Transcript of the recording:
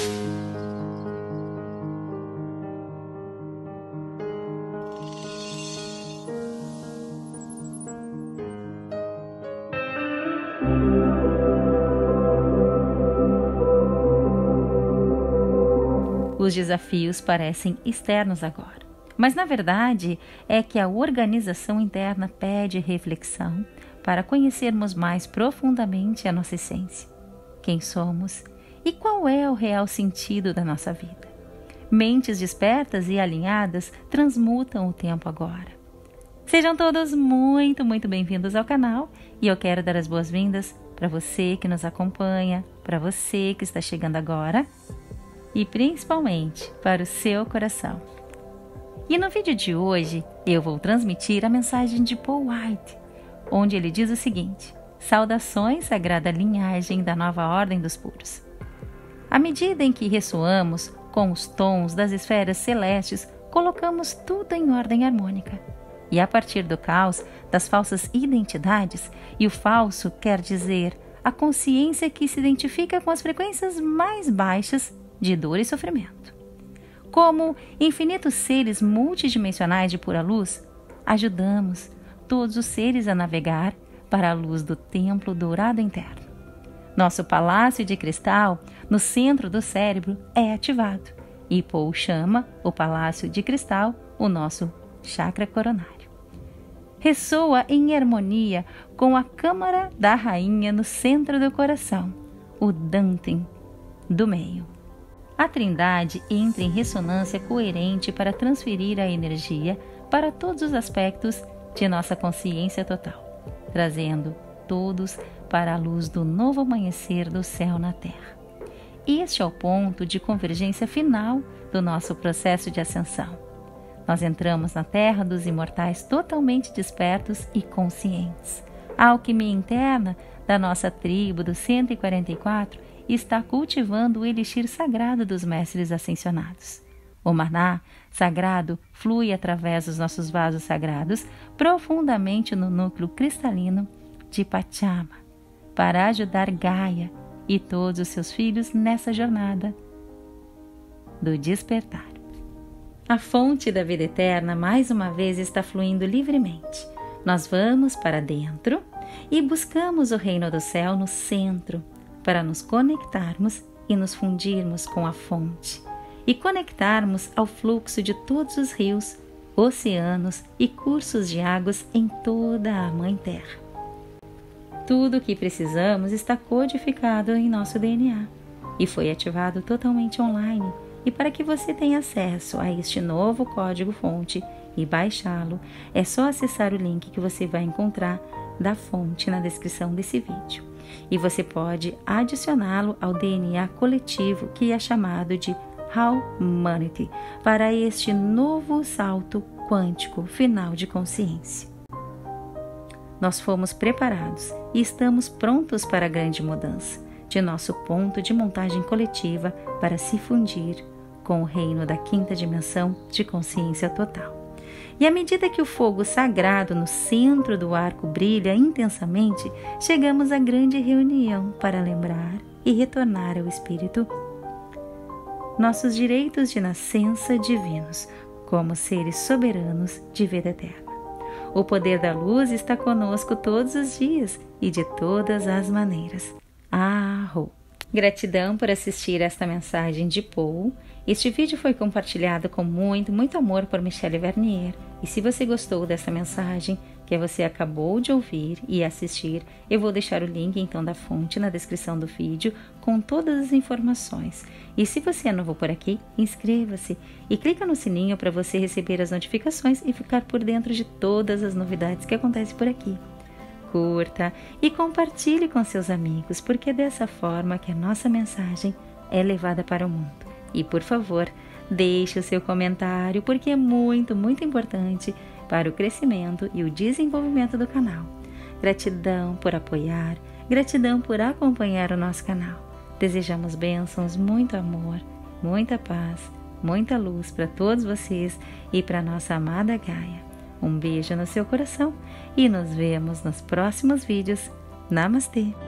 Os desafios parecem externos agora, mas na verdade é que a organização interna pede reflexão para conhecermos mais profundamente a nossa essência, quem somos e qual é o real sentido da nossa vida. Mentes despertas e alinhadas transmutam o tempo agora. Sejam todos muito, muito bem-vindos ao canal e eu quero dar as boas-vindas para você que nos acompanha, para você que está chegando agora e principalmente para o seu coração. E no vídeo de hoje eu vou transmitir a mensagem de Paul White, onde ele diz o seguinte: Saudações, sagrada linhagem da nova ordem dos puros. À medida em que ressoamos com os tons das esferas celestes, colocamos tudo em ordem harmônica. E a partir do caos das falsas identidades, e o falso quer dizer a consciência que se identifica com as frequências mais baixas de dor e sofrimento. Como infinitos seres multidimensionais de pura luz, ajudamos todos os seres a navegar para a luz do templo dourado interno. Nosso palácio de cristal, no centro do cérebro, é ativado e Paul chama o palácio de cristal o nosso chakra coronário. Ressoa em harmonia com a câmara da rainha no centro do coração, o Danten do meio. A Trindade entra em ressonância coerente para transferir a energia para todos os aspectos de nossa consciência total, trazendo todos para a luz do novo amanhecer do céu na Terra. Este é o ponto de convergência final do nosso processo de ascensão. Nós entramos na Terra dos imortais totalmente despertos e conscientes. A alquimia interna da nossa tribo dos 144 está cultivando o elixir sagrado dos mestres ascensionados. O maná sagrado flui através dos nossos vasos sagrados profundamente no núcleo cristalino de Pachama para ajudar Gaia e todos os seus filhos nessa jornada do despertar. A fonte da vida eterna mais uma vez está fluindo livremente. Nós vamos para dentro e buscamos o reino do céu no centro, para nos conectarmos e nos fundirmos com a fonte e conectarmos ao fluxo de todos os rios, oceanos e cursos de águas em toda a Mãe Terra. Tudo o que precisamos está codificado em nosso DNA e foi ativado totalmente online. E para que você tenha acesso a este novo código-fonte e baixá-lo, é só acessar o link que você vai encontrar da fonte na descrição desse vídeo e você pode adicioná-lo ao DNA coletivo que é chamado de Humanity para este novo salto quântico final de consciência. Nós fomos preparados e estamos prontos para a grande mudança de nosso ponto de montagem coletiva para se fundir com o reino da quinta dimensão de consciência total. E à medida que o fogo sagrado no centro do arco brilha intensamente, chegamos à grande reunião para lembrar e retornar ao Espírito nossos direitos de nascença divinos, como seres soberanos de vida eterna. O poder da luz está conosco todos os dias e de todas as maneiras. Arro! Gratidão por assistir esta mensagem de Paul. Este vídeo foi compartilhado com muito, muito amor por Michelle Vernier. E se você gostou dessa mensagem que você acabou de ouvir e assistir, eu vou deixar o link então da fonte na descrição do vídeo com todas as informações. E se você é novo por aqui, inscreva-se e clica no sininho para você receber as notificações e ficar por dentro de todas as novidades que acontecem por aqui curta e compartilhe com seus amigos, porque é dessa forma que a nossa mensagem é levada para o mundo. E por favor, deixe o seu comentário, porque é muito, muito importante para o crescimento e o desenvolvimento do canal. Gratidão por apoiar, gratidão por acompanhar o nosso canal. Desejamos bênçãos, muito amor, muita paz, muita luz para todos vocês e para nossa amada Gaia. Um beijo no seu coração e nos vemos nos próximos vídeos. Namastê!